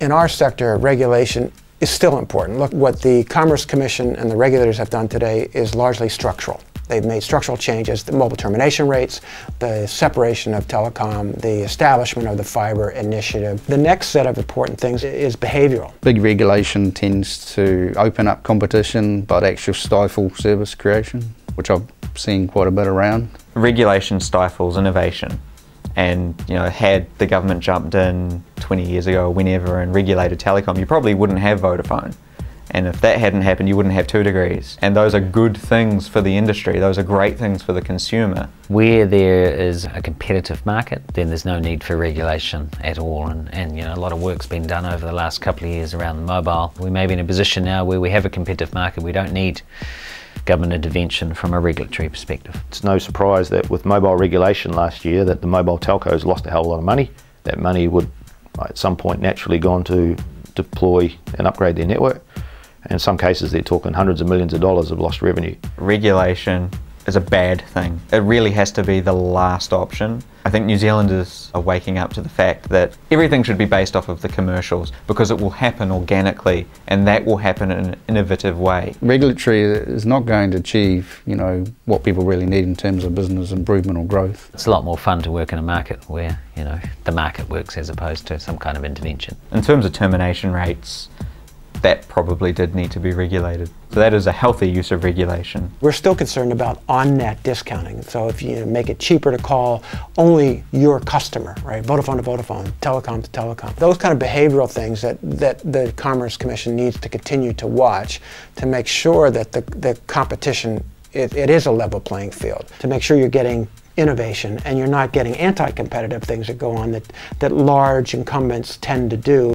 In our sector, regulation is still important. Look, what the Commerce Commission and the regulators have done today is largely structural. They've made structural changes, the mobile termination rates, the separation of telecom, the establishment of the fiber initiative. The next set of important things is behavioral. Big regulation tends to open up competition but actually stifle service creation, which I've seen quite a bit around. Regulation stifles innovation. And you know, had the government jumped in 20 years ago or whenever and regulated telecom, you probably wouldn't have Vodafone. And if that hadn't happened, you wouldn't have 2degrees. And those are good things for the industry. Those are great things for the consumer. Where there is a competitive market, then there's no need for regulation at all. And, and you know, a lot of work's been done over the last couple of years around the mobile. We may be in a position now where we have a competitive market. We don't need government intervention from a regulatory perspective. It's no surprise that with mobile regulation last year that the mobile telcos lost a hell of a lot of money. That money would at some point naturally gone to deploy and upgrade their network. In some cases, they're talking hundreds of millions of dollars of lost revenue. Regulation is a bad thing. It really has to be the last option. I think New Zealanders are waking up to the fact that everything should be based off of the commercials because it will happen organically and that will happen in an innovative way. Regulatory is not going to achieve, you know, what people really need in terms of business improvement or growth. It's a lot more fun to work in a market where, you know, the market works as opposed to some kind of intervention. In terms of termination rates, that probably did need to be regulated. So that is a healthy use of regulation. We're still concerned about on-net discounting. So if you make it cheaper to call only your customer, right, Vodafone to Vodafone, telecom to telecom, those kind of behavioral things that, that the Commerce Commission needs to continue to watch to make sure that the, the competition, it, it is a level playing field, to make sure you're getting innovation and you're not getting anti-competitive things that go on that, that large incumbents tend to do.